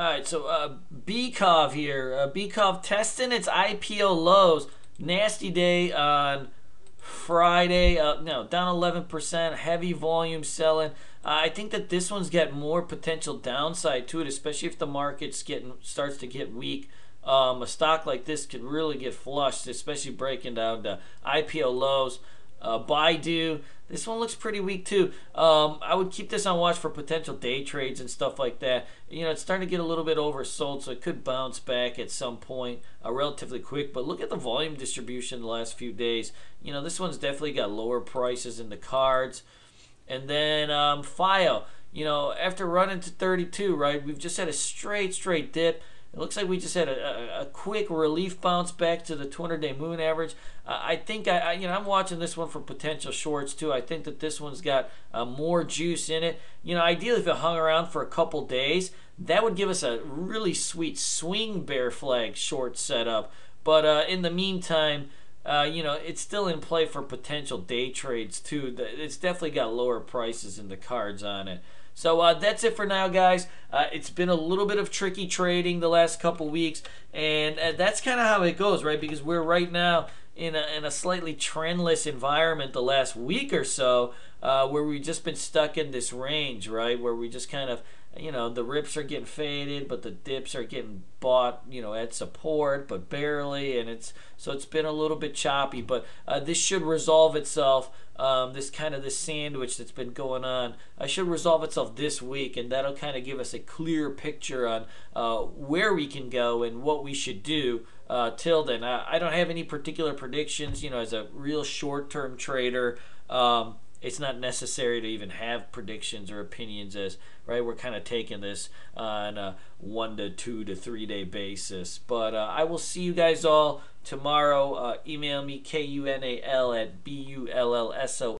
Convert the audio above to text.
All right, so uh, BCOV here. Uh, BCOV testing its IPO lows. Nasty day on Friday. Uh, no, down 11%. Heavy volume selling. Uh, I think that this one's got more potential downside to it, especially if the market's getting starts to get weak. Um, a stock like this could really get flushed, especially breaking down to IPO lows. Uh, Baidu, this one looks pretty weak too. Um, I would keep this on watch for potential day trades and stuff like that. You know, it's starting to get a little bit oversold, so it could bounce back at some point uh, relatively quick. But look at the volume distribution the last few days. You know, this one's definitely got lower prices in the cards. And then um, FIO, you know, after running to 32, right, we've just had a straight, straight dip. It looks like we just had a, a, a quick relief bounce back to the 200-day moving average. Uh, I think I, I, you know I'm watching this one for potential shorts too. I think that this one's got uh, more juice in it. You know, ideally if it hung around for a couple days, that would give us a really sweet swing bear flag short setup. But uh, in the meantime, uh, you know, it's still in play for potential day trades too. It's definitely got lower prices in the cards on it. So uh, that's it for now, guys. Uh, it's been a little bit of tricky trading the last couple weeks, and uh, that's kind of how it goes, right? Because we're right now in a, in a slightly trendless environment the last week or so, uh, where we've just been stuck in this range, right? Where we just kind of you know the rips are getting faded but the dips are getting bought you know at support but barely and it's so it's been a little bit choppy but uh, this should resolve itself um, this kind of this sandwich that's been going on uh, should resolve itself this week and that'll kind of give us a clear picture on uh, where we can go and what we should do uh, till then. I, I, don't have any particular predictions you know as a real short-term trader. Um, it's not necessary to even have predictions or opinions as right we're kind of taking this on a one to two to three day basis. But uh, i will see you guys all tomorrow. Uh, email me k-u-n-a-l at b-u-l-l-s-o